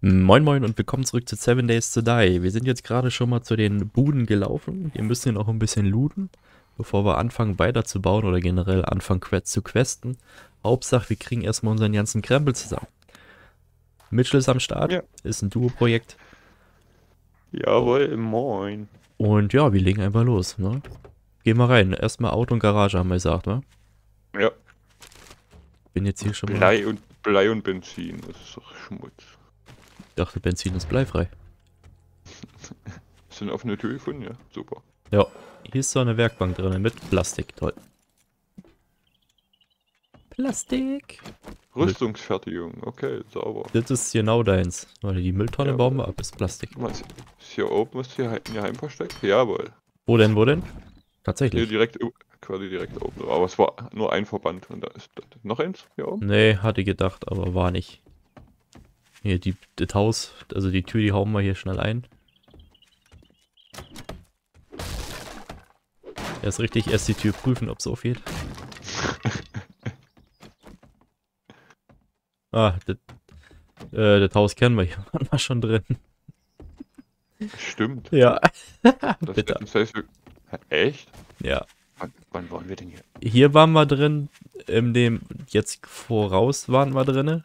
Moin Moin und willkommen zurück zu 7 Days to Die. Wir sind jetzt gerade schon mal zu den Buden gelaufen. Wir müssen hier noch ein bisschen looten, bevor wir anfangen weiterzubauen oder generell anfangen Quest zu questen. Hauptsache, wir kriegen erstmal unseren ganzen Krempel zusammen. Mitchell ist am Start, Ja. ist ein Duo-Projekt. Jawohl, moin. Und ja, wir legen einfach los. Ne? Gehen wir rein. Erstmal Auto und Garage haben wir gesagt, ne? Ja, Bin jetzt hier schon mal. Blei und, Blei und Benzin, das ist doch Schmutz. Ich dachte, Benzin ist bleifrei. Ist eine offene Tür gefunden? Ja, super. Ja, hier ist so eine Werkbank drin mit Plastik. Toll. Plastik. Rüstungsfertigung, okay, sauber. Das ist genau deins. Warte, die Mülltonne Ja. bauen wir ab, ist Plastik. Was, ist hier oben was hier in Heim versteckt? Jawohl. Wo denn, wo denn? Hier Tatsächlich. direkt, o- quasi direkt oben. Aber es war nur ein Verband. Und da ist das- noch eins hier oben? Nee, hatte gedacht, aber war nicht. Hier, die, das Haus, also die Tür, die hauen wir hier schnell ein. Erst richtig, erst die Tür prüfen, ob es aufgeht. ah, das, äh, das Haus kennen wir, hier waren wir schon drin. Stimmt. Ja. Das, Bitte. echt? Ja. Wann, wann waren wir denn hier? Hier waren wir drin, in dem, jetzt voraus waren wir drinne.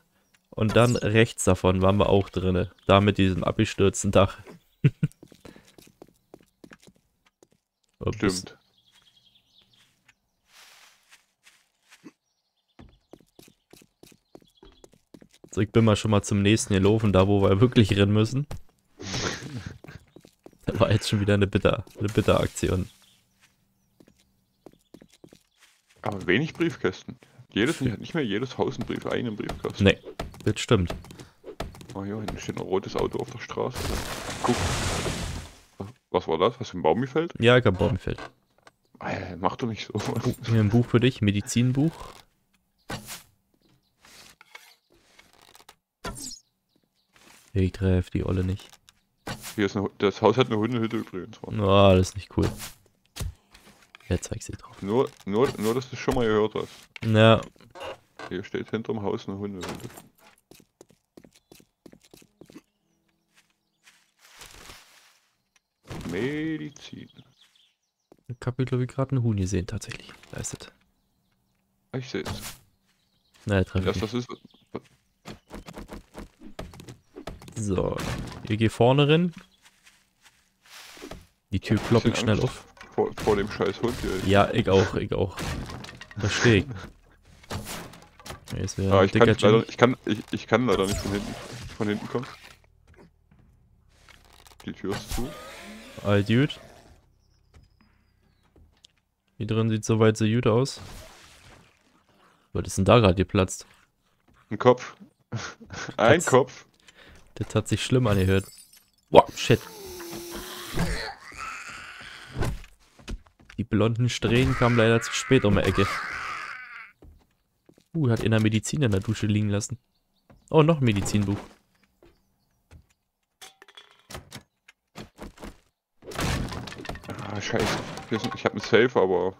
Und dann rechts davon waren wir auch drinne. Da mit diesem abgestürzten Dach. Stimmt. So, ich bin mal schon mal zum nächsten gelaufen, da wo wir wirklich rennen müssen. Da war jetzt schon wieder eine Bitter, eine Bitter-Aktion. Aber wenig Briefkästen. Jedes, nicht mehr jedes Haus einen Brief, einen Briefkasten. Nee, das stimmt. Oh ja, hinten steht ein rotes Auto auf der Straße. Guck. Was- war das? Hast du einen Baum gefällt? Ja, ich hab Baumfeld. Äh, mach doch nicht so. Hier ein Buch für dich, Medizinbuch. Ich treffe die Olle nicht. Hier ist eine, das Haus hat eine Hundehütte übrigens. Ah, das ist nicht cool. Wer zeigt sie drauf? Nur, nur, nur, dass du schon mal gehört hast. Na, Hier steht hinterm Haus eine Hundehütte. Medizin. ich hab hier, glaube ich, gerade einen Huhn gesehen, tatsächlich. Ist es. Ich sehe es. Na, treffe Das, ich das ist. So, ich gehe vorne rein. Die Tür klopp ich schnell Angst auf. Vor, vor dem scheiß Hund hier. Ja, ich auch, ich auch. Verstehe ich. Wieder Ah, ich, kann leider, ich, kann, ich, ich kann leider nicht von hinten, von hinten kommen. Die Tür ist zu. All dude. Hier drin sieht soweit so gut aus. Was ist denn da gerade geplatzt? Ein Kopf. Ein Kopf. Das hat sich schlimm angehört. Wow, shit. Die blonden Strähnen kamen leider zu spät um die Ecke. Uh, hat in der Medizin in der Dusche liegen lassen. Oh, noch ein Medizinbuch. Ah, scheiße. Hier ein- ich habe einen Safe, aber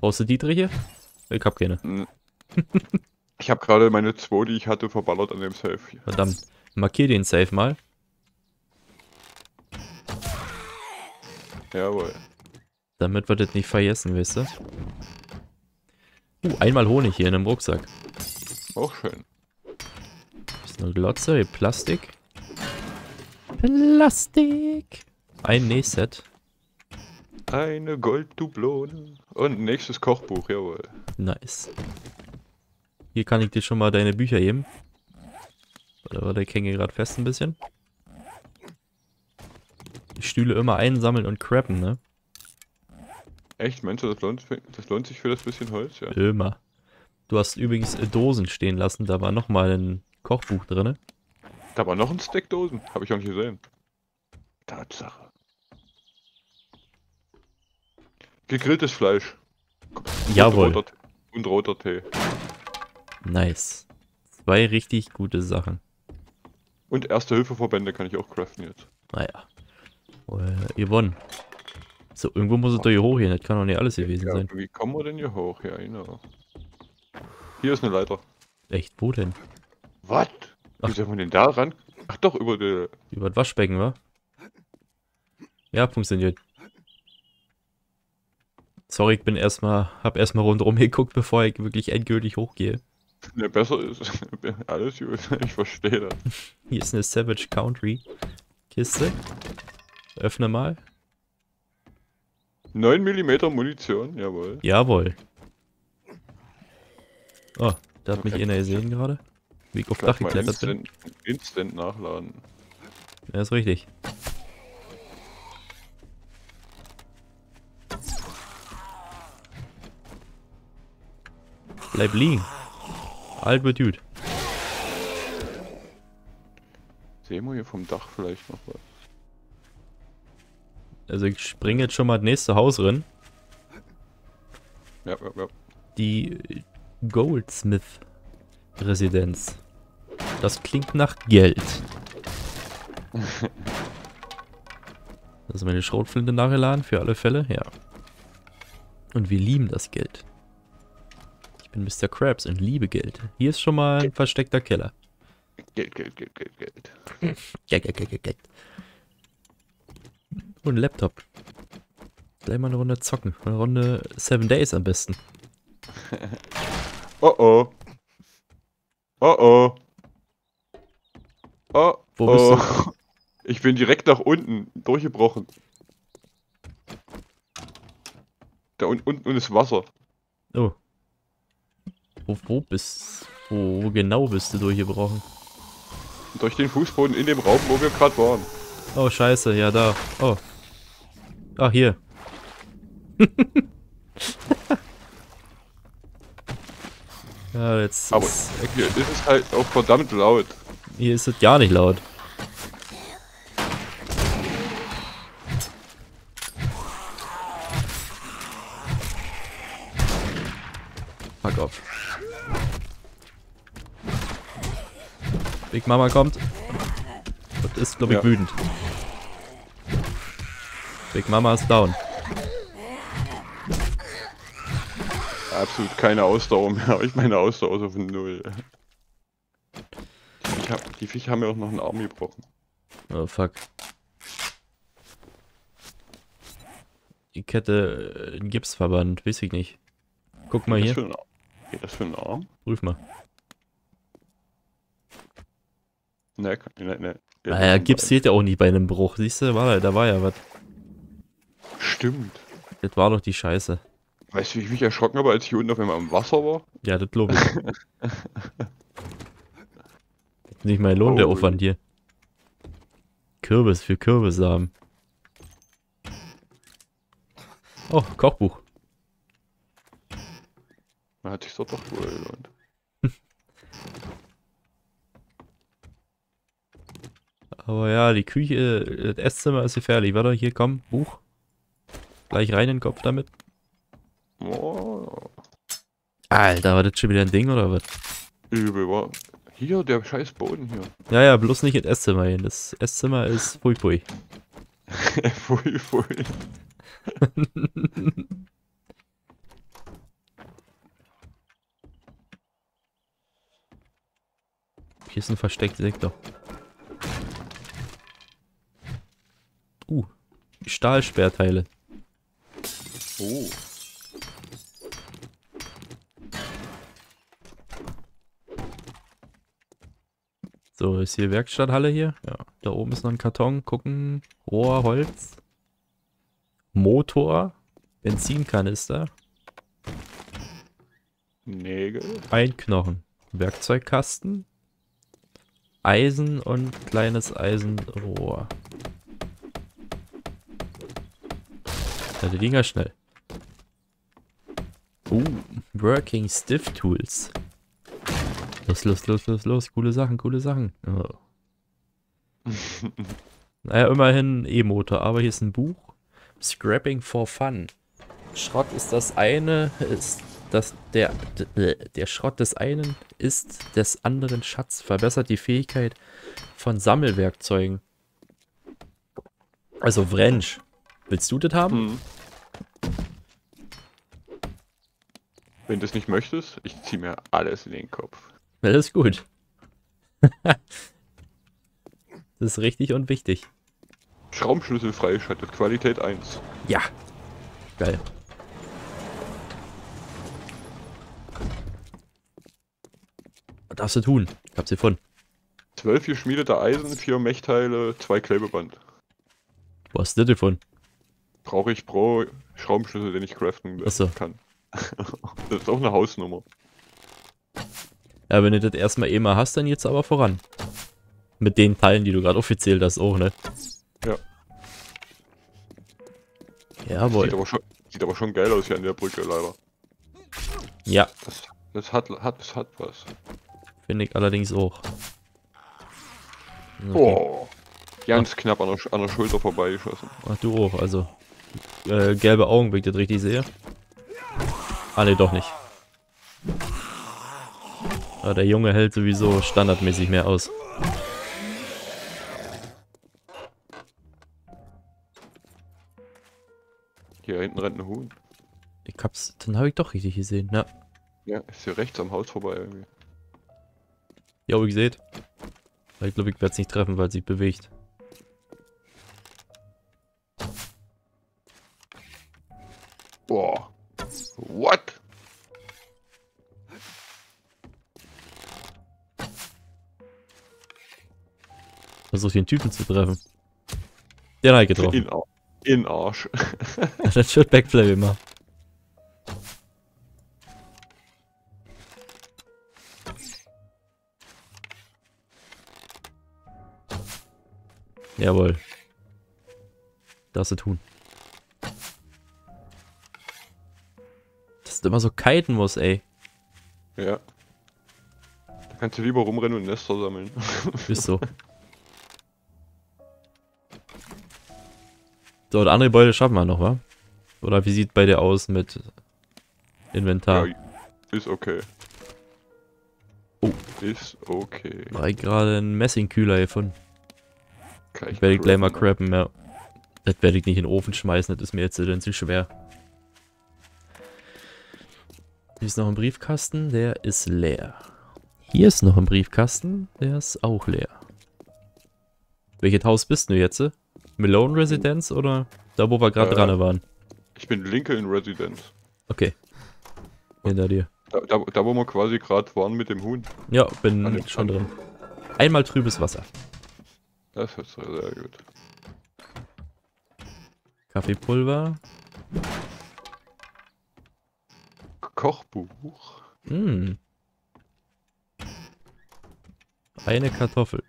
Brauchst du Dietriche? Ich hab keine. mm, ich habe gerade meine zwei, die ich hatte, verballert an dem Safe. hier. Verdammt. Markier den Safe mal. Jawohl. Damit wir das nicht vergessen, weißt du? Uh, einmal Honig hier in einem Rucksack. Auch schön. Ist eine Glotze, hier Plastik. Plastik. Ein Nähset. Eine Golddublone. Und nächstes Kochbuch, jawohl. Nice. Hier kann ich dir schon mal deine Bücher geben. Oder warte, ich hänge gerade fest ein bisschen. Die Stühle immer einsammeln und crappen, ne? Echt, meinst du, das lohnt, das lohnt sich für das bisschen Holz? Ja. Immer. Du hast übrigens äh, Dosen stehen lassen, da war nochmal ein Kochbuch drin. Da war noch ein Stack Dosen. Habe ich auch nicht gesehen. Tatsache. Gegrilltes Fleisch. Jawohl. Und roter, und roter Tee. Nice. Zwei richtig gute Sachen. Und Erste-Hilfe-Verbände kann ich auch craften jetzt. Naja. Äh, Yvonne. So, irgendwo muss es doch hier hoch hier. Das kann doch nicht alles gewesen Ja, sein. wie kommen wir denn hier hoch? Ja, genau. Hier ist eine Leiter. Echt, wo denn? Was? Ach. Wie soll man denn da ran? Ach doch, über die. Über das Waschbecken, wa? Ja, funktioniert. Sorry, ich bin erstmal, hab erstmal rundherum geguckt, bevor ich wirklich endgültig hochgehe. Ne, besser ist. Alles gut, ich verstehe das. Hier ist eine Savage Country Kiste. Öffne mal. 9 mm Munition, jawohl. Jawohl. Oh, da hat mich Okay. einer gesehen gerade. Wie ich auf Dach geklettert bin. instant, instant nachladen. Ja, ist richtig. Bleib liegen. Alter Dude. Sehen wir hier vom Dach vielleicht noch was? Also ich springe jetzt schon mal das nächste Haus rein. Ja, ja, ja. Die Goldsmith-Residenz. Das klingt nach Geld. Das ist meine Schrotflinte nachgeladen, für alle Fälle, ja. Und wir lieben das Geld. Ich bin Mr. Krabs und liebe Geld. Hier ist schon mal ein versteckter Keller. Geld, Geld, Geld, Geld, Geld. Geld, Geld, Geld, Geld, Geld. Und ein Laptop. Gleich mal eine Runde zocken. Eine Runde Seven Days am besten. Oh oh. Oh oh. Oh Wo bist oh. Ich bin direkt nach unten durchgebrochen. Da un unten ist Wasser. Oh. Wo, wo bist wo, wo genau bist du durchgebrochen? Durch den Fußboden in dem Raum, wo wir gerade waren. Oh, scheiße, ja da. Oh. Ah, hier. ja, jetzt Aber ist, hier ist es halt auch verdammt laut. hier ist es gar nicht laut. Fuck off. Big Mama kommt. Und ist, glaube ich, Ja. wütend. Big Mama ist down. Absolut keine Ausdauer mehr. Ich meine Ausdauer ist auf Null. Die Viecher, die Viecher haben ja auch noch einen Arm gebrochen. Oh, fuck. Die Kette, äh, ein Gipsverband, weiß ich nicht. Guck mal hier? Geht das für einen Arm? prüf mal. Ne, ne, ne. Naja, Gips zählt ja auch nicht bei einem Bruch. Siehst du, war da war ja was. Stimmt. Das war doch die Scheiße. Weißt du, wie ich mich erschrocken habe, als ich hier unten auf einmal im Wasser war? Ja, das glaube ich. nicht mal lohnt der Oh. Aufwand hier. Kürbis für Kürbissamen. Oh, Kochbuch. Da hat sich doch doch wohl gelohnt. Aber ja, die Küche, das Esszimmer ist gefährlich. Warte, hier komm, Buch. Gleich rein in den Kopf damit. Oh, Alter, war das schon wieder ein Ding oder was? übel war. Hier, der scheiß Boden hier. Ja, ja, bloß nicht ins Esszimmer hin. Das Esszimmer ist pui pui. Pfui, pfui. Hier ist ein versteckter Sektor. Uh, Stahlsperrteile. Oh. So, ist hier Werkstatthalle hier? Ja. Da oben ist noch ein Karton. Gucken. Rohr, Holz. Motor. Benzinkanister. Nägel. Ein Knochen. Werkzeugkasten. Eisen und kleines Eisenrohr. Ja, die Dinger schnell. Uh, Working Stiff Tools. Los, los, los, los, los. Coole Sachen, coole Sachen. Oh. Naja, immerhin E-Motor, aber hier ist ein Buch. Scrapping for Fun. Schrott ist das eine, ist das der, d- der Schrott des einen ist des anderen Schatz. Verbessert die Fähigkeit von Sammelwerkzeugen. Also Wrench. Willst du das haben? Hm. Wenn du es nicht möchtest, ich zieh mir alles in den Kopf. Das ist gut. Das ist richtig und wichtig. Schraubenschlüssel freigeschaltet, Qualität 1. Ja. Geil. Was darfst du tun? Ich hab's gefunden. 12 geschmiedete Eisen, 4 Mechteile, 2 Klebeband. Wo hast du das gefunden? Brauche ich pro Schraubenschlüssel, den ich craften Ach so. kann. das ist auch eine Hausnummer. Ja, wenn du das erstmal eh mal hast, dann jetzt aber voran. Mit den Teilen, die du gerade offiziell hast, auch, ne? Ja. Jawohl. Sieht aber, schon, sieht aber schon geil aus hier an der Brücke, leider. Ja, Das, das hat, hat, das hat was. finde ich allerdings auch. Okay. Oh. Ganz knapp an der, an der Schulter vorbeigeschossen. Ach, du auch, also. Äh, gelbe Augen, wenn ich das richtig sehe. Ah, ne, doch nicht. Aber der Junge hält sowieso standardmäßig mehr aus. Hier hinten rennt ein Huhn. Ich hab's, dann habe ich doch richtig gesehen. Ja, Ja, ist hier rechts am Haus vorbei irgendwie. ja, wie seht. Ich glaube, ich werde es nicht treffen, weil es sich bewegt. Boah. What? Versuch den Typen zu treffen. Den ich getroffen. In, Ar- in Arsch. das wird Backflip immer. Jawohl. Das zu tun. Du immer so kiten musst, ey. ja. Da kannst du lieber rumrennen und Nester sammeln. Ist so. So, und andere Beute schaffen wir noch, wa? Oder wie sieht bei dir aus mit Inventar? Ja, ist okay. Oh. Ist okay. War ich gerade einen Messingkühler gefunden. Gleich Werde ich gleich mal crappen. ja. Das werde ich nicht in den Ofen schmeißen, das ist mir jetzt zu schwer. Hier ist noch ein Briefkasten, der ist leer. Hier ist noch ein Briefkasten, der ist auch leer. Welches Haus bist du jetzt? Malone Residence oder da, wo wir gerade Äh. dran waren? Ich bin Lincoln Residence. Okay. Hinter dir. Da, da, da wo wir quasi gerade waren mit dem Huhn. Ja, bin schon drin. Einmal trübes Wasser. Das ist sehr gut. Kaffeepulver. Kochbuch. Hm. Eine Kartoffel.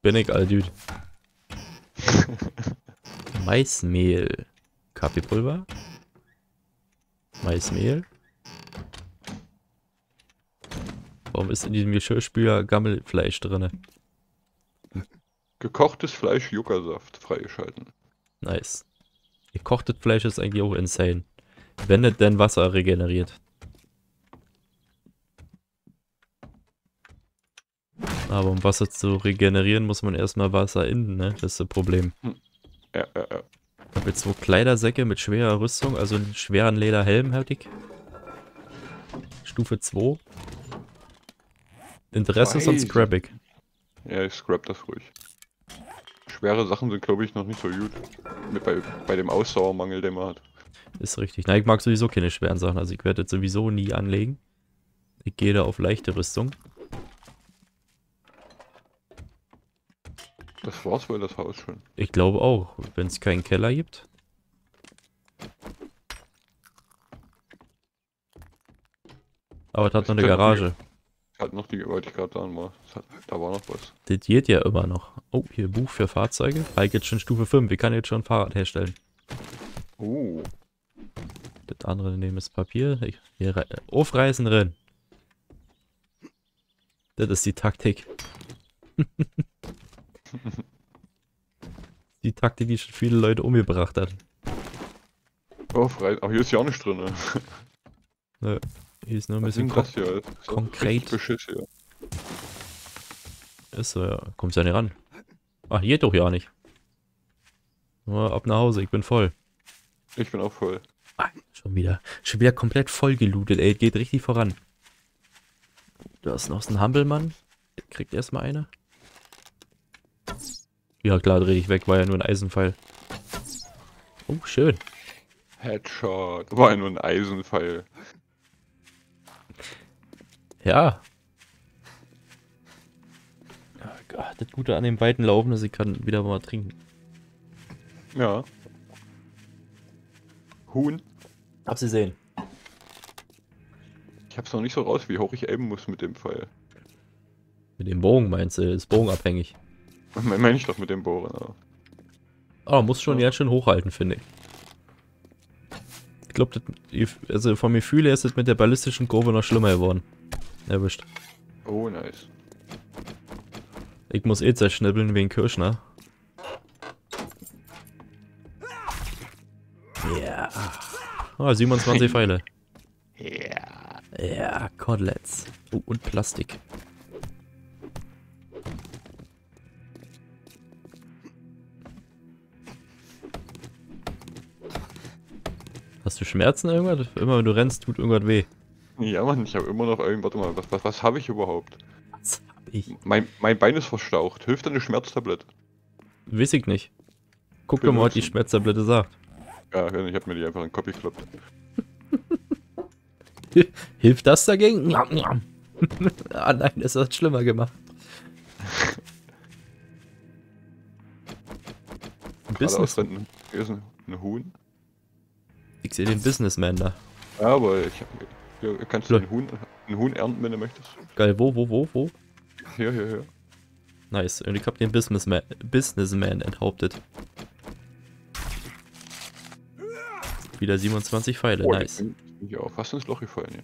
Bin ich, all Dude. Maismehl. Kaffeepulver. Maismehl. Warum ist in diesem Geschirrspüler Gammelfleisch drinne? Gekochtes Fleisch, Juckersaft freigeschalten. Nice. Gekochtes Fleisch ist eigentlich auch insane. Wenn es denn Wasser regeneriert. Aber um Wasser zu regenerieren, muss man erstmal Wasser innen, ne? Das ist das Problem. Ja, ja, ja. Ich habe jetzt so Kleidersäcke mit schwerer Rüstung, also einen schweren Lederhelm hatte ich. Stufe 2. Interesse sonst Weise. scrap ich. Ja, ich scrap das ruhig. Schwere Sachen sind, glaube ich, noch nicht so gut. Mit bei, bei dem Ausdauermangel, den man hat. Ist richtig. Na, ich mag sowieso keine schweren Sachen, also ich werde das sowieso nie anlegen. Ich gehe da auf leichte Rüstung. Das war's wohl, das Haus schon. Ich glaube auch, wenn es keinen Keller gibt. Aber es hat noch eine Garage. Hat noch die, wollte ich gerade sagen, hat, da war noch was. Das geht ja immer noch. Oh, hier Buch für Fahrzeuge. Halt jetzt schon Stufe 5. Ich kann jetzt schon ein Fahrrad herstellen. Uh, Das andere nehmen ist Papier. Ich, hier rei- aufreißen drin. Das ist die Taktik. die Taktik, die schon viele Leute umgebracht hat. oh, frei. Ach, hier ist ja auch nicht drin, ne? Hier ist nur ein Was bisschen das hier? Das ist konkret. Beschiss hier. Ist so, ja. Kommst ja nicht ran. Ach, geht doch ja nicht. Nur ab nach Hause, ich bin voll. Ich bin auch voll. Schon wieder. Schon wieder komplett voll gelootet, ey. Geht richtig voran. Da ist noch so ein Hampelmann. Kriegt erstmal eine. Ja klar, dreh ich weg, war ja nur ein Eisenpfeil. Oh, schön. Headshot. War ja nur ein Eisenpfeil. Ja. Oh Gott, das Gute an dem weiten Laufen ist, ich kann wieder mal trinken. Ja. Huhn. Hab sie sehen. Ich hab's noch nicht so raus, wie hoch ich aimen muss mit dem Pfeil. Mit dem Bogen meinst du, ist bogenabhängig. Meine ich doch mit dem Bohren. Aber. Aber muss schon Ja. ganz schön hochhalten, finde ich. Ich glaube, also vom Gefühl her ist es mit der ballistischen Kurve noch schlimmer geworden. Erwischt. Oh, nice. Ich muss eh zerschnibbeln wegen Kirschner. Ah, 27 Pfeile. Ja. Ja, Codlets. Oh, und Plastik. Hast du Schmerzen irgendwas? Immer wenn du rennst, tut irgendwas weh. Ja, Mann, ich habe immer noch irgendwas. Warte mal, was, was, was habe ich überhaupt? Was hab ich? Mein, mein Bein ist verstaucht. Hilft eine Schmerztablette? Weiß ich nicht. Guck doch mal, was die. Schmerztablette sagt. Ja, ich habe mir die einfach in den Kopf gekloppt. Hilft das dagegen? Njam, njam. ah nein, das hat schlimmer gemacht. Ein Business. Hier ist ein, ein Huhn. Ich sehe den Businessman da. Ja, aber ich hab, kannst du Lol. ein Huhn, ein Huhn ernten, wenn du möchtest. Geil, wo, wo, wo, wo? Hier, hier, hier. Nice. Und ich hab den Businessman, Businessman enthauptet. Wieder 27 Pfeile, Oh, nice. auch fast ins Loch gefallen hier.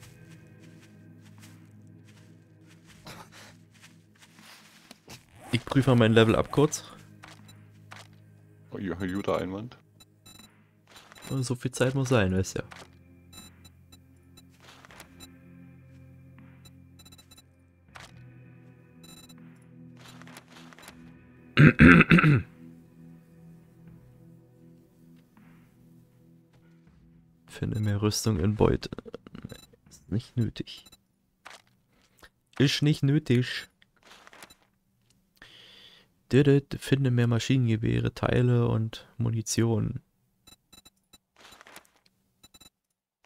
Ich prüfe mal mein Level ab kurz. Oh, guter Einwand. So viel Zeit muss sein, weißt ja. Finde mehr Rüstung in Beute. Ist nicht nötig. Ist nicht nötig. Didit, Finde mehr Maschinengewehre, Teile und Munition.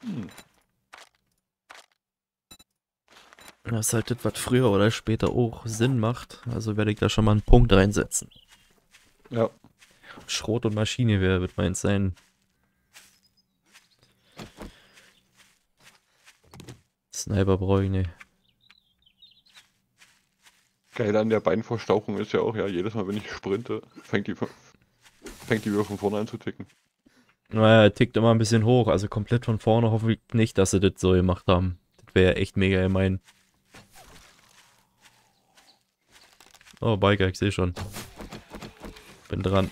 Hm. Das ist halt das, was früher oder später auch Sinn macht. Also werde ich da schon mal einen Punkt reinsetzen. Ja. Schrot und Maschinengewehr wird meins sein. Sniper brauche ich nicht. Geil an der Beinverstauchung ist ja auch, ja, jedes Mal, wenn ich sprinte, fängt die, fängt die wieder von vorne an zu ticken. Naja, er tickt immer ein bisschen hoch. Also komplett von vorne hoffe ich nicht, dass sie das so gemacht haben. Das wäre ja echt mega gemein. Oh, Biker, ich sehe schon. Bin dran.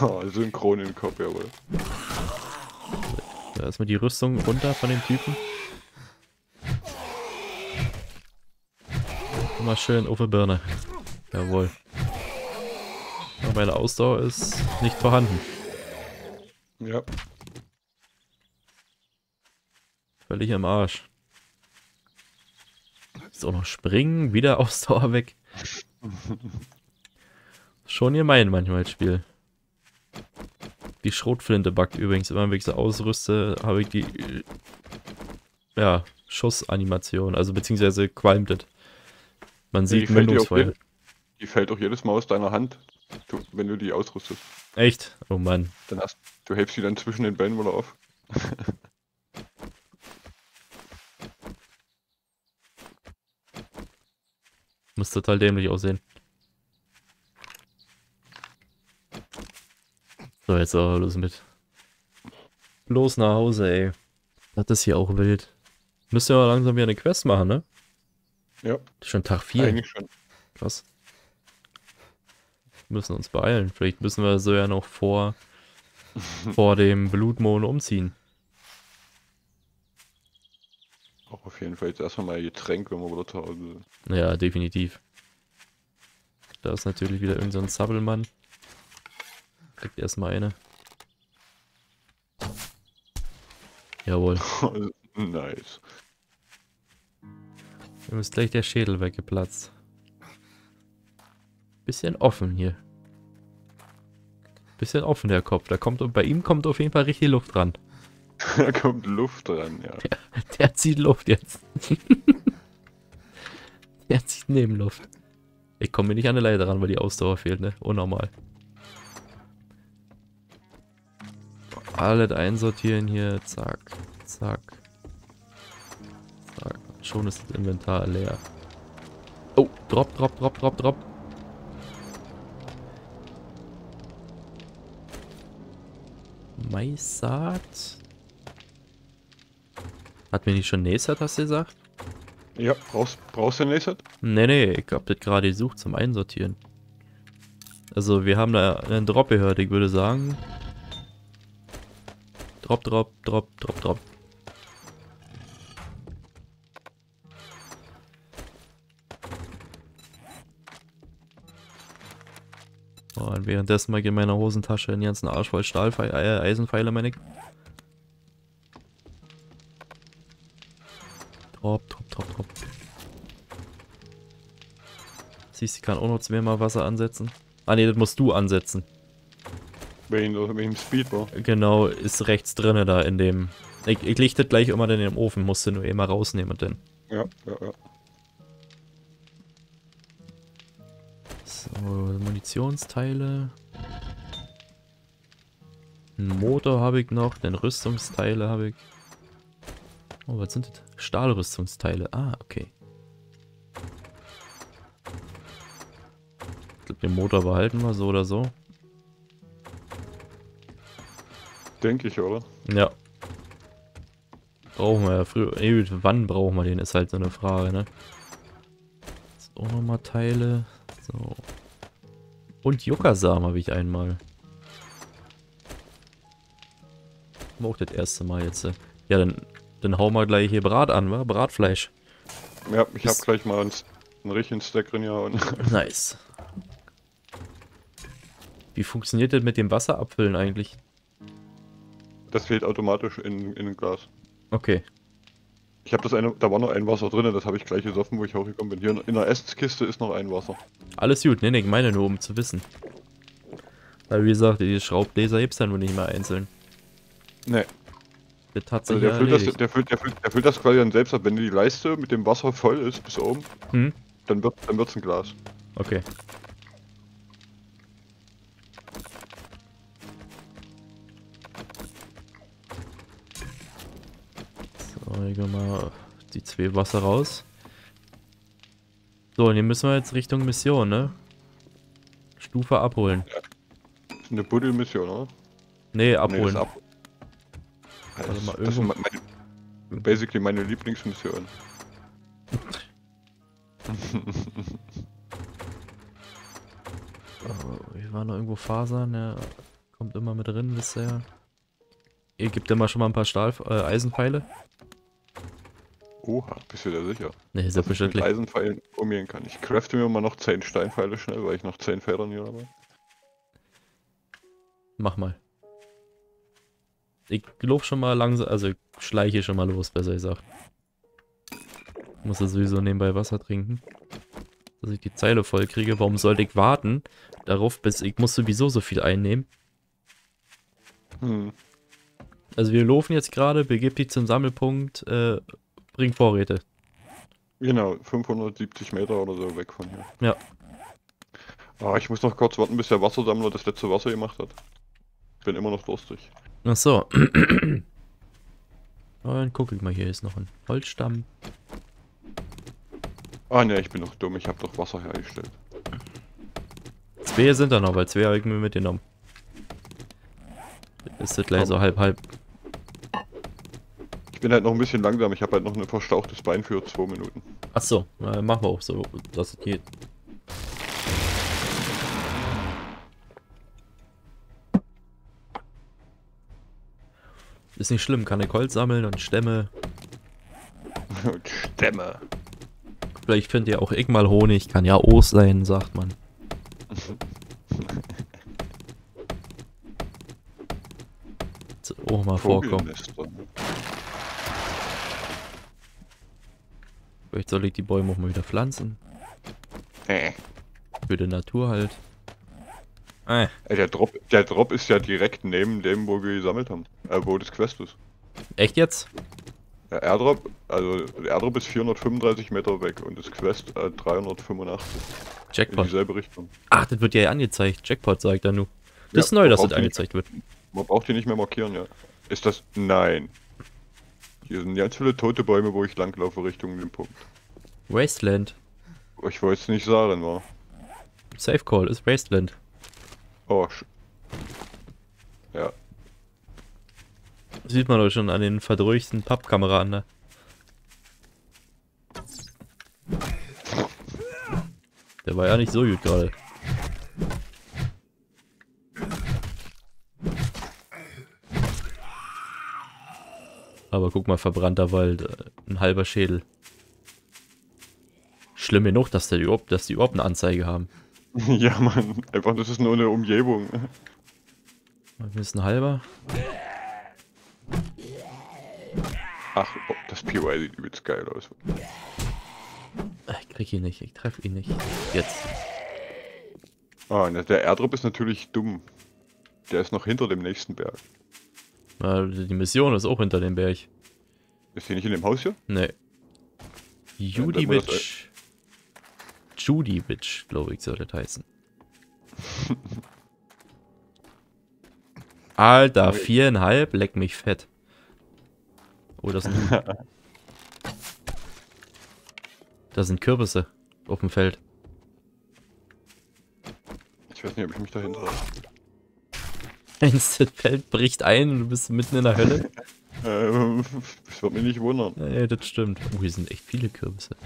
Synchron im Kopf, jawohl. Da ist mal die Rüstung runter von dem Typen. Immer schön auf Birne. Jawohl. Aber meine Ausdauer ist nicht vorhanden. Ja. Völlig am Arsch. Ist auch noch springen, wieder Ausdauer weg. Schon gemein manchmal das Spiel. Die Schrotflinte backt übrigens immer, wenn ich sie ausrüste, habe ich die ja, Schussanimation, also beziehungsweise qualmt es. Man Die sieht auch Mündungsfeuer. jede, die fällt auch jedes Mal aus deiner Hand, wenn du die ausrüstest. Echt? Oh Mann. Dann hast, du hebst die dann zwischen den Beinen wieder auf. Muss total dämlich aussehen. So, jetzt aber los mit. Los nach Hause, ey. Das ist hier auch wild. Müsst ihr aber langsam wieder eine Quest machen, ne? Ja, Das ist schon Tag 4. eigentlich schon. Krass. Wir müssen uns beeilen. Vielleicht müssen wir so ja noch vor, vor dem Blutmond umziehen. Auch auf jeden Fall jetzt erstmal mal Getränk, wenn wir wieder zu Hause sind. Ja, definitiv. Da ist natürlich wieder irgendein so ein Sabbelmann. Kriegt erstmal eine. Jawohl. nice. Mir ist gleich der Schädel weggeplatzt. Bisschen offen hier. Bisschen offen der Kopf. Da kommt, bei ihm kommt auf jeden Fall richtig Luft ran. da kommt Luft dran, ja. Der zieht Luft jetzt. der zieht Nebenluft. Ich komme mir nicht an der Leiter ran, weil die Ausdauer fehlt, ne? Unnormal. Alles einsortieren hier. Zack, zack. Zack. Schon ist das Inventar leer. Oh, drop, drop, drop, drop, drop. Maisat. Hat mir nicht schon Nesat, hast du gesagt? Ja, brauchst, brauchst du Nesat? Nee, nee, ich hab das gerade gesucht zum Einsortieren. Also, wir haben da einen Drop gehört, ich würde sagen. Drop, drop, drop, drop, drop. Oh, und währenddessen mal in meiner Hosentasche den ganzen Arsch voll Stahlpfeile, äh, Eisenpfeile, meine ich. Drop, drop, drop, drop. Siehst du, ich kann auch noch zu mir mal Wasser ansetzen. Ah ne, das musst du ansetzen. Wegen, wegen Speedball. Genau, ist rechts drinne da in dem... Ich, ich leg das gleich immer dann in den Ofen, musst du nur immer rausnehmen und dann... Ja, ja, ja. So, Munitionsteile. Einen Motor habe ich noch, dann Rüstungsteile habe ich. Oh, was sind das? Stahlrüstungsteile. Ah, okay. Ich glaube, den Motor behalten wir so oder so. Denke ich, oder? Ja. Brauchen wir ja früher. Ey, wann brauchen wir den, ist halt so eine Frage, ne? Jetzt auch nochmal Teile. So. Und Yucca-Samen habe ich einmal. Auch das erste Mal jetzt. äh. Ja, dann, dann hauen wir gleich hier Brat an, wa? Bratfleisch. Ja, ich habe gleich mal einen, einen richtigen Stack drin, ja. Nice. Wie funktioniert das mit dem Wasser abfüllen eigentlich? Das fehlt automatisch in, in ein Glas. Okay. Ich habe das eine, da war noch ein Wasser drin, das habe ich gleich gesoffen, wo ich hochgekommen bin. Hier in der Esskiste ist noch ein Wasser. Alles gut, ne, ne, ich meine nur, um zu wissen. Weil wie gesagt, die Schraubgläser gibt's ja nur nicht mehr einzeln. Das hat also der, füllt das, der, füllt, der, füllt, der füllt das quasi dann selbst ab. Wenn die Leiste mit dem Wasser voll ist bis oben, Hm? dann wird dann wird's ein Glas. Okay. Geh mal die zwei Wasser raus. So, und hier müssen wir jetzt Richtung Mission, ne? Stufe abholen. Das ist eine Buddelmission, oder? Nee, Nee, abholen. ist ab. Warte mal, das ist irgendwo- meine, basically meine Lieblingsmission. Oh, hier waren noch irgendwo Fasern, ja. Kommt immer mit drin bisher. Ihr gebt ja mal schon mal ein paar Stahl äh, Eisenpfeile. Oha, bist du dir sicher? Ne, Dass ich mit selbstverständlich. Eisenpfeilen umgehen kann. Ich crafte mir mal noch 10 Steinpfeile schnell, weil ich noch 10 Federn hier habe. Mach mal. Ich lauf schon mal langsam, also ich schleiche schon mal los, besser gesagt. Muss ja sowieso nebenbei Wasser trinken. Dass ich die Zeile voll kriege. Warum sollte ich warten? Darauf, bis ich muss sowieso so viel einnehmen. Hm. Also wir laufen jetzt gerade, begib dich zum Sammelpunkt, äh, bring Vorräte. Genau, 570 Meter oder so weg von hier. Ja. Ah, ich muss noch kurz warten, bis der Wassersammler das letzte Wasser gemacht hat. Bin immer noch durstig. Ach so. Oh, dann guck ich mal, hier ist noch ein Holzstamm. Ah ne, ich bin noch dumm, ich habe doch Wasser hergestellt. Zwei sind da noch, weil zwei habe ich mir mitgenommen. Ist das gleich so halb halb. Ich bin halt noch ein bisschen langsam, ich habe halt noch ein verstauchtes Bein für 2 Minuten. Ach so, äh, machen wir auch so, dass es geht. Ist nicht schlimm, kann ich Holz sammeln und Stämme. Und Stämme. Vielleicht findet ihr auch ich mal Honig, kann ja auch sein, sagt man. Auch mal vorkommen. Vielleicht soll ich die Bäume auch mal wieder pflanzen. Äh. Für die Natur halt. Äh, Ey, der Drop, der Drop ist ja direkt neben dem, wo wir gesammelt haben. Äh, wo das Quest ist. echt jetzt? Der Airdrop, also der Airdrop ist 435 Meter weg und das Quest äh, 385. In Jackpot. dieselbe Richtung. Ach, das wird ja angezeigt. Jackpot sagt er nur. Das Ja, ist neu, dass das angezeigt wird. Man braucht die nicht mehr markieren, ja. Ist das. Nein. Hier sind ganz viele tote Bäume, wo ich langlaufe Richtung den Punkt. Wasteland. Ich wollte es nicht sagen, war. Safe Call ist Wasteland. Oh, sch Ja, Sieht man doch schon an den verdurchten Pappkameraden da. Der war ja nicht so gut gerade. Aber guck mal, verbrannter Wald, äh, ein halber Schädel. Schlimm genug, dass, der überhaupt, dass die überhaupt eine Anzeige haben. ja, Mann. Einfach, das ist nur eine Umgebung. Hier ist ein halber. Ach, oh, das POI sieht übelst geil aus. Äh, Ich krieg ihn nicht, ich treffe ihn nicht. Jetzt. Ah, der Airdrop ist natürlich dumm. Der ist noch hinter dem nächsten Berg. Die Mission ist auch hinter dem Berg. Ist der nicht in dem Haus hier? Nee. muss das Judivich. Judivich, glaube ich, soll das heißen. Alter, viereinhalb, leck mich fett. Oh, das sind. das sind Kürbisse auf dem Feld. Ich weiß nicht, ob ich mich dahin Das Feld bricht ein und du bist mitten in der Hölle. Ähm, das wird mich nicht wundern. Nee, das stimmt. Oh, hier sind echt viele Kürbisse.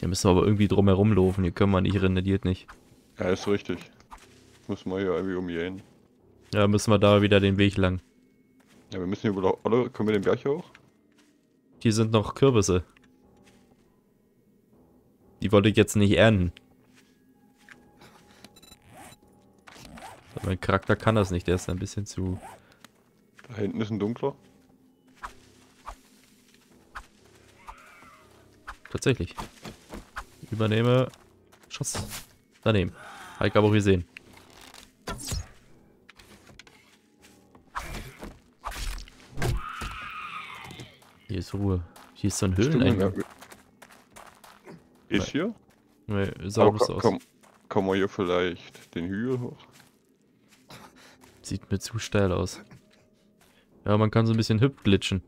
Hier müssen wir aber irgendwie drum laufen. Hier können wir nicht das geht nicht. Ja, ist richtig. Muss man hier irgendwie umgehen. Ja, müssen wir da wieder den Weg lang. Ja, wir müssen hier auch, oder? Können wir den Berg hier hoch? Hier sind noch Kürbisse. Die wollte ich jetzt nicht ernten. Mein Charakter kann das nicht, der ist ein bisschen zu... Da hinten ist ein dunkler. Tatsächlich. Übernehme... Schuss. Daneben. Hab ich aber auch gesehen. Hier ist Ruhe. Hier ist so ein Höhleneingang. Ist hier? Nee, sah Aber bloß ko aus. komm, kommen wir hier vielleicht den Hügel hoch? Sieht mir zu steil aus. Ja, man kann so ein bisschen hüpf glitschen.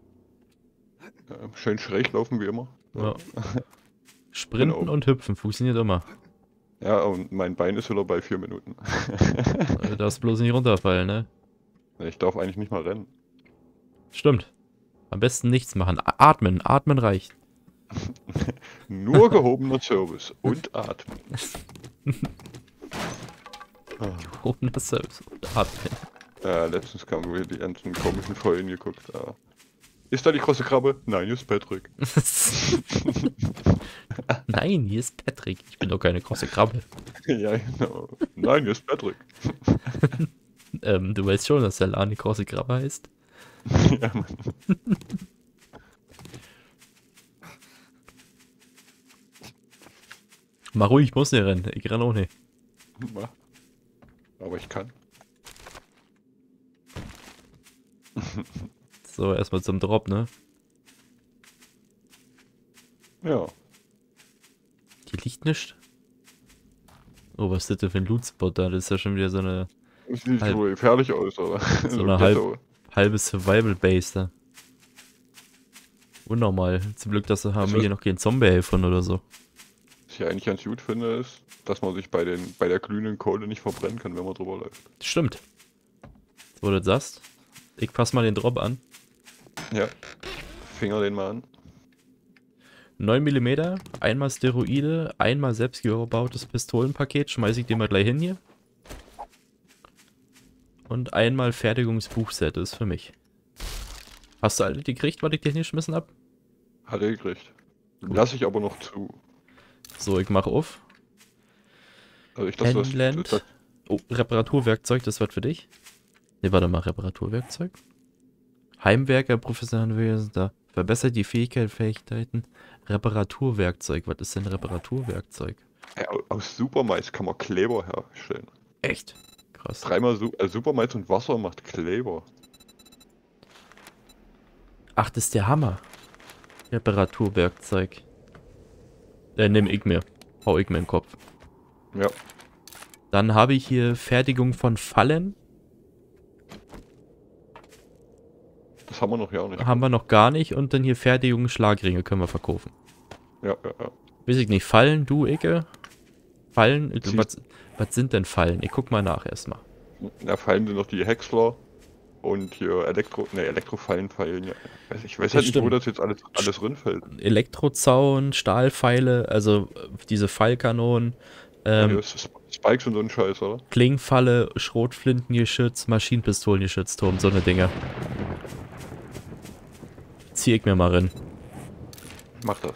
Ja, schön schräg laufen wie immer. Ja. Sprinten Genau. und hüpfen funktioniert immer. Ja, und mein Bein ist wieder bei vier Minuten. Du darfst bloß nicht runterfallen, ne? ich darf eigentlich nicht mal rennen. Stimmt. Am besten nichts machen. Atmen. Atmen reicht. Nur gehobener Service und atmen. Gehobener Service und atmen. Ja, letztens kamen wir die ganzen komischen Folgen geguckt. Ah. Ist da die große Krabbe? Nein, hier ist Patrick. Nein, hier ist Patrick. Ich bin doch keine große Krabbe. ja, genau. Nein, hier ist Patrick. Ähm, du weißt schon, dass der Laden die große Krabbe heißt? ja, Mann. Mach ruhig, ich muss nicht rennen. Ich renne auch nicht. Aber ich kann. So, erstmal zum Drop, ne? Ja. Hier liegt nichts. Oh, was ist das denn für ein Lootspot da? Das ist ja schon wieder so eine Das sieht Halb- so gefährlich aus, oder? So eine halb- halbe Survival-Base da. Unnormal. Zum Glück, dass wir haben Das hier noch keinen Zombie-Helfern oder so. Was ich eigentlich ganz gut finde, ist, dass man sich bei, den, bei der glühenden Kohle nicht verbrennen kann, wenn man drüber läuft. Stimmt. Wo du das sagst. Ich pass mal den Drop an. Ja. Finger den mal an. 9 mm, einmal Steroide, einmal selbstgebautes Pistolenpaket, schmeiß ich dir mal gleich hin hier. Und einmal Fertigungsbuchset ist für mich. Hast du alle gekriegt, was ich dir hingeschmissen hab? Hat er gekriegt. Lass ich aber noch zu. So, ich mach auf. Also ich das, Handland. das, Oh, Reparaturwerkzeug, das wird für dich. Ne, warte mal, Reparaturwerkzeug. Heimwerker, professionelle Wesen, da. Verbessert die Fähigkeit, Fähigkeiten. Reparaturwerkzeug. Was ist denn Reparaturwerkzeug? Ja, au- aus Supermais kann man Kleber herstellen. Echt? Krass. Dreimal Su äh, Supermais und Wasser macht Kleber. Ach, das ist der Hammer. Reparaturwerkzeug. Äh, nimm ich mir. Hau ich mir in den Kopf. Ja. Dann habe ich hier Fertigung von Fallen. Das haben wir noch ja nicht. Haben wir noch gar nicht. Und dann hier Fertigung Schlagringe können wir verkaufen. Ja, ja, ja. Weiß ich nicht. Fallen, du, Icke? Fallen? Sie- Was, was sind denn Fallen? Ich guck mal nach erstmal. Da fallen sind noch die Häcksler und hier Elektro, ne, Elektrofallen fallen ja. Ich weiß Das halt nicht, wo das jetzt alles, alles rinfällt. Elektrozaun, Stahlpfeile, also diese Pfeilkanonen, ähm, Spikes und so ein Scheiß, oder? Klingfalle, Schrotflintengeschütz, Maschinenpistolengeschützturm, so eine Dinge. Zieh ich mir mal rein. Mach das.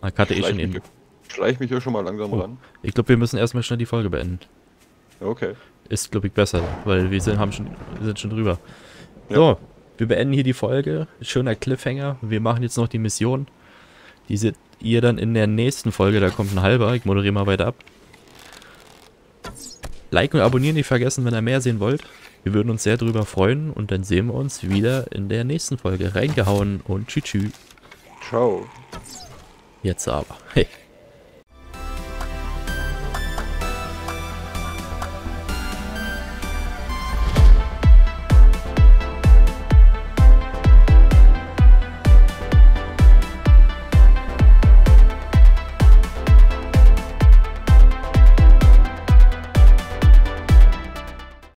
Man hatte eh Schleich schon hier- schleich mich hier schon mal langsam Oh. ran. Ich glaube, wir müssen erstmal schnell die Folge beenden. Okay. Ist, glaube ich, besser, weil wir sind, haben schon, sind schon drüber. Ja. So, wir beenden hier die Folge. Schöner Cliffhanger. Wir machen jetzt noch die Mission. Die seht ihr dann in der nächsten Folge. Da kommt ein halber. Ich moderiere mal weiter ab. Like und abonnieren nicht vergessen, wenn ihr mehr sehen wollt. Wir würden uns sehr drüber freuen und dann sehen wir uns wieder in der nächsten Folge. Reingehauen und tschü tschü. Ciao. Jetzt aber. Hey.